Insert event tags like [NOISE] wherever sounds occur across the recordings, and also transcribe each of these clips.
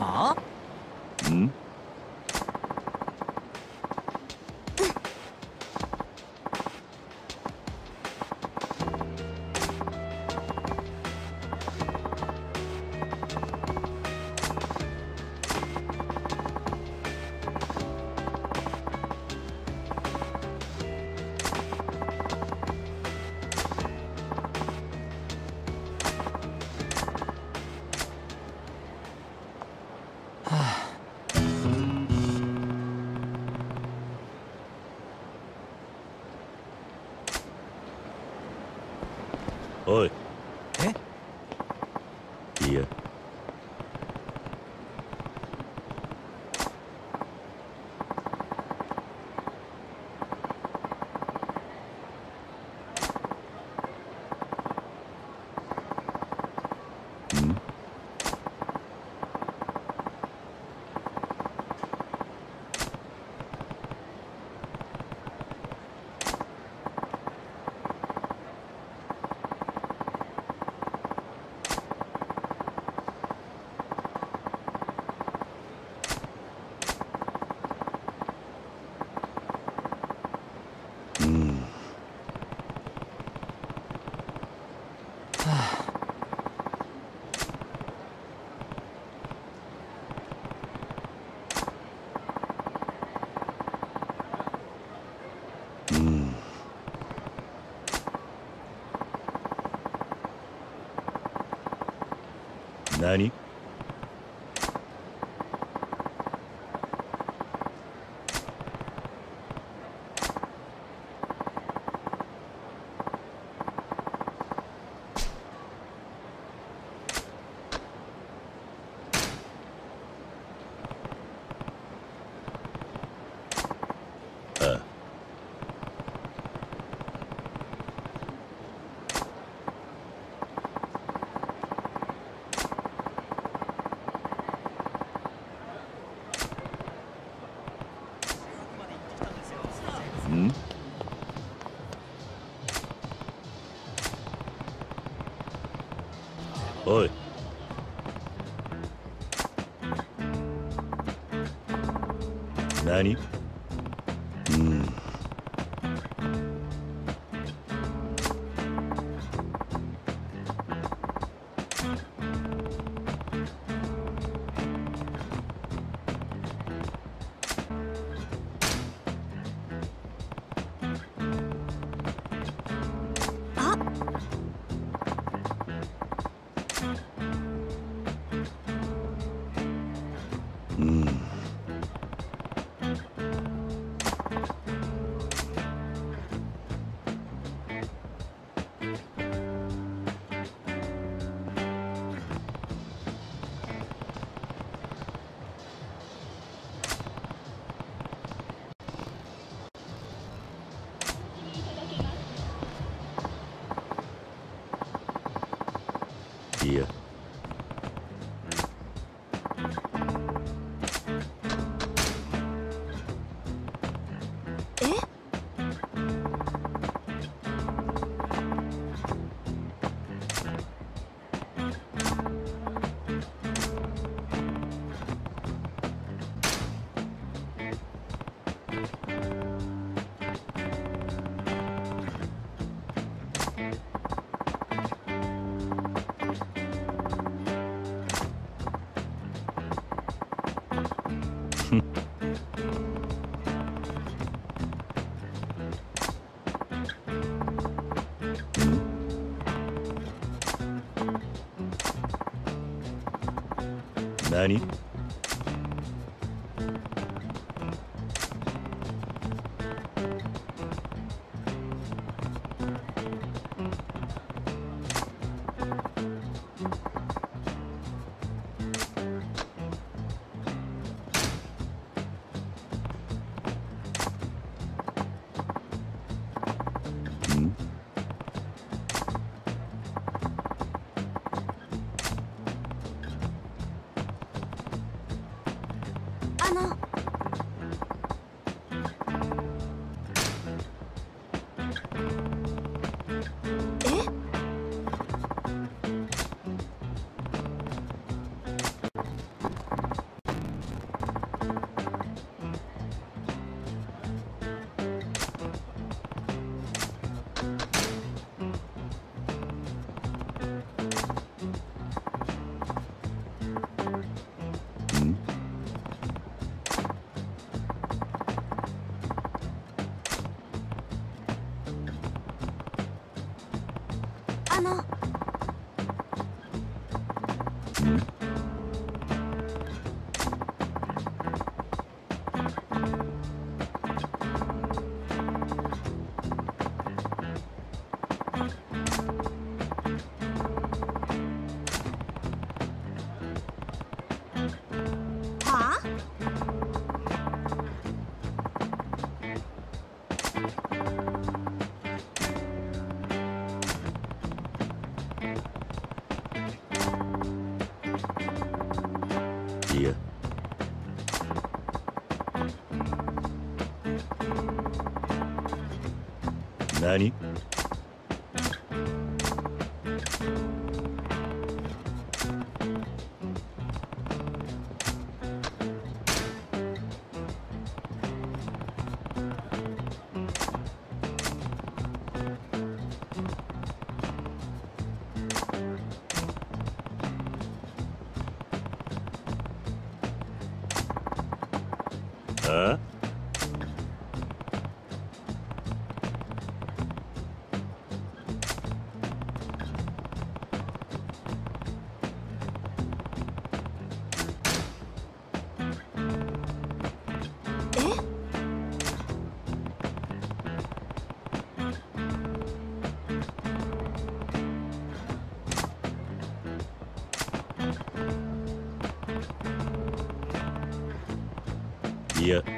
あんお何？おい。何？い Mm-hmm. [LAUGHS] い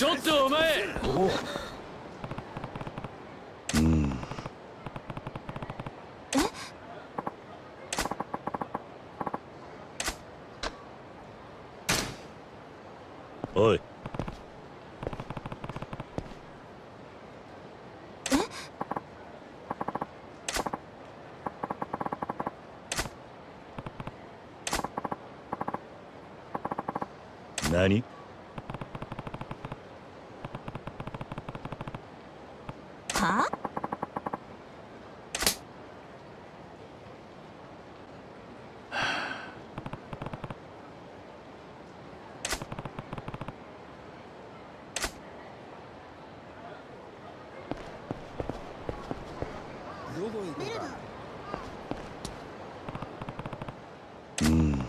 ちょっとお前。うん。おい。何？うん。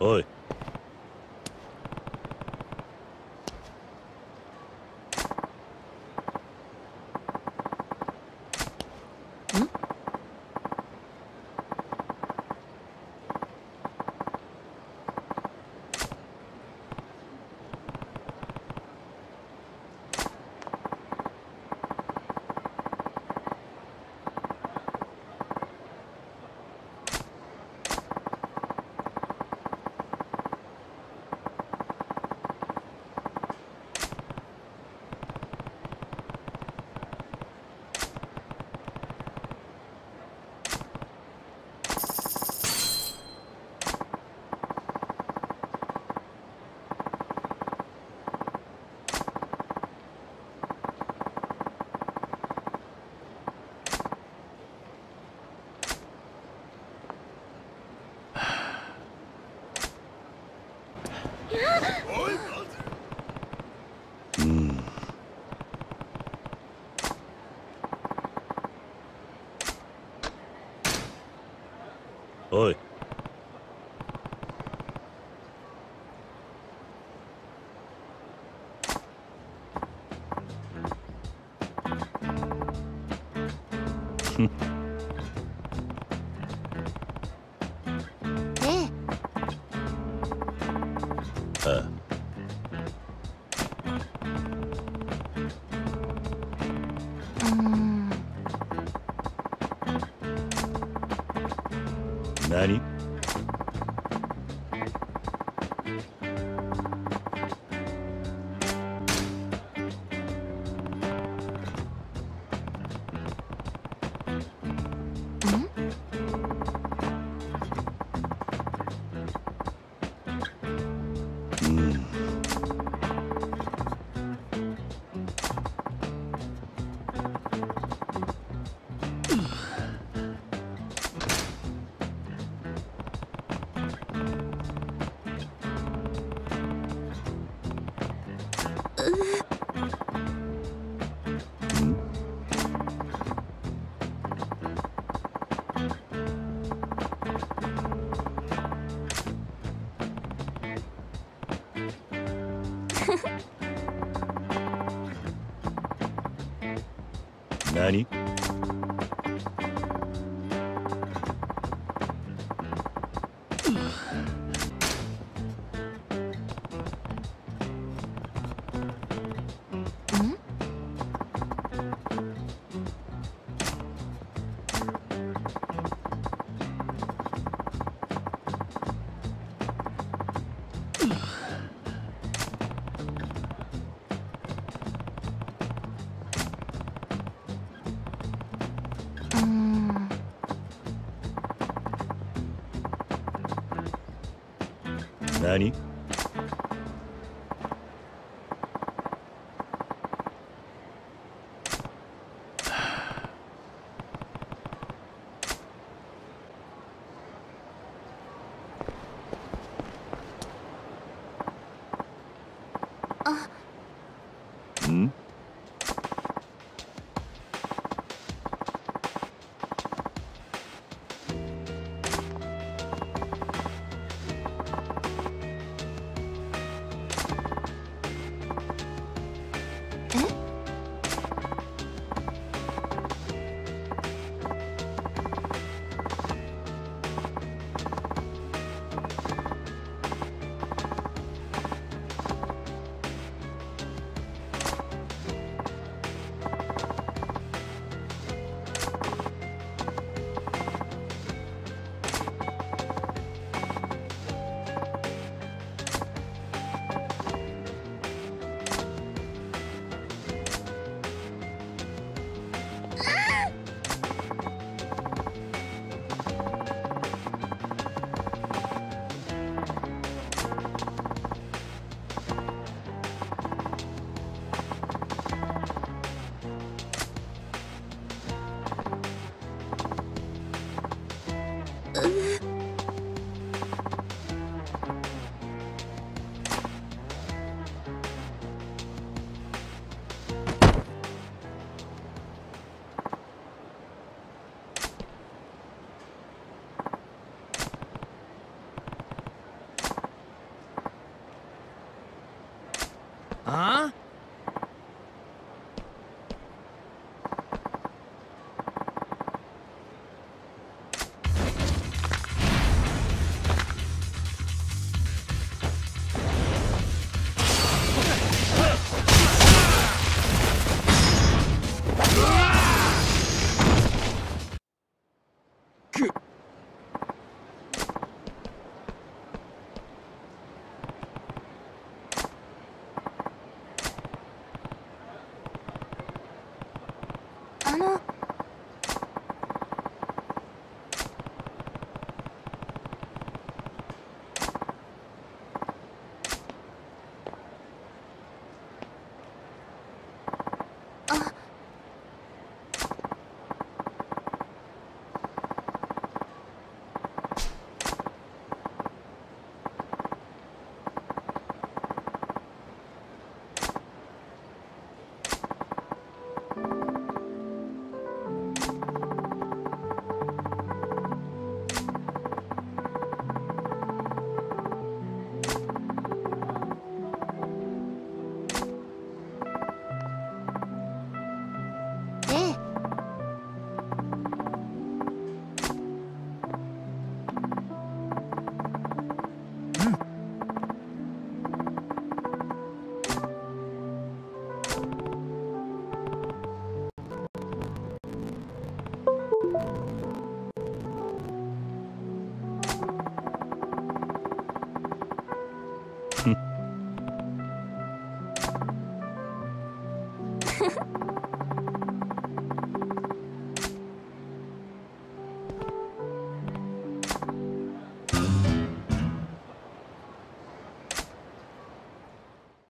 おい。dürfen. 何？何？